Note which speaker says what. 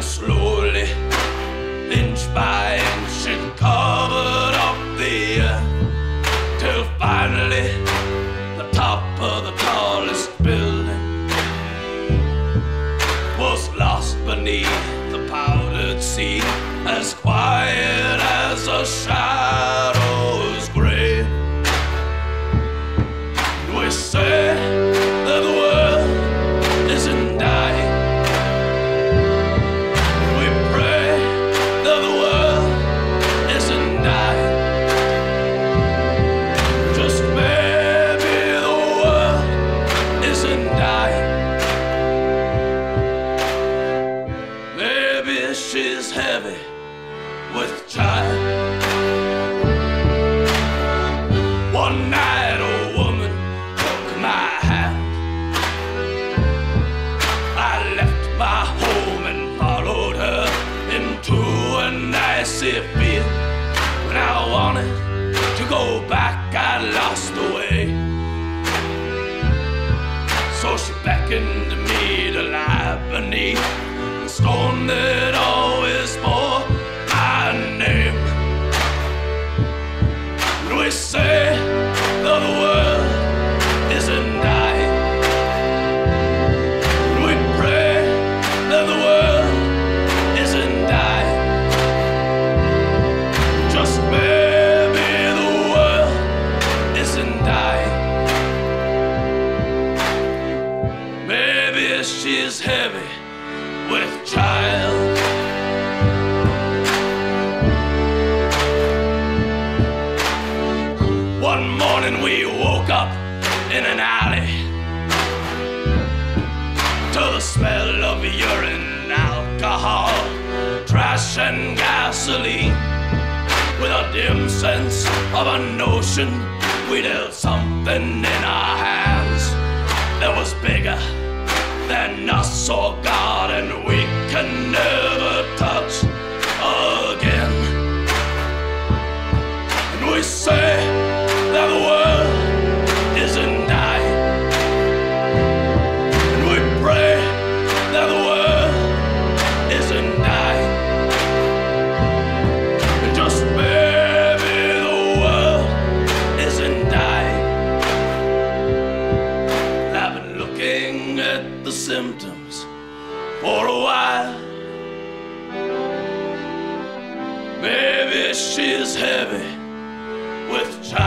Speaker 1: Slowly, inch by She's heavy with child. One night a woman took my hand. I left my home and followed her into an icy field. When I wanted to go back, I lost the way. So she beckoned me to lie beneath the stone that We say the world isn't dying. And we pray that the world isn't dying. Just maybe the world isn't dying. Maybe she's heavy with child. In an alley to the smell of urine, alcohol, trash, and gasoline. With a dim sense of a notion, we'd held something in our hands that was bigger than us or God, and we can never the symptoms for a while. Maybe she's heavy with child.